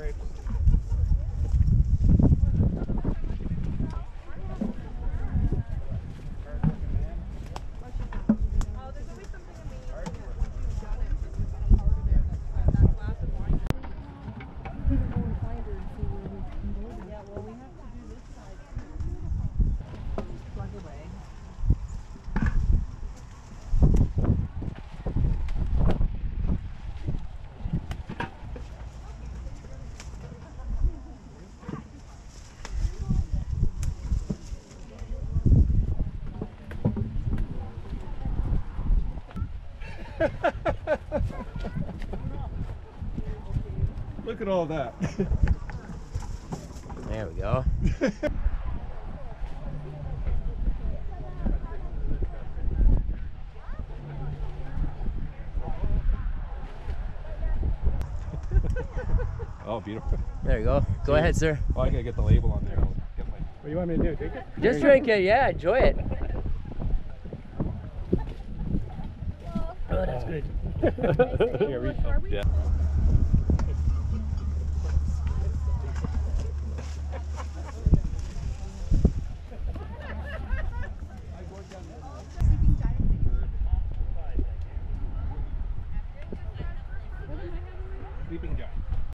grapes. Look at all that. There we go. oh, beautiful. There you go. Go ahead, sir. Oh, I gotta get the label on there. Get my... What do you want me to do? Take it? Just drink it. Yeah, enjoy it. Good. yeah. Sleeping giant.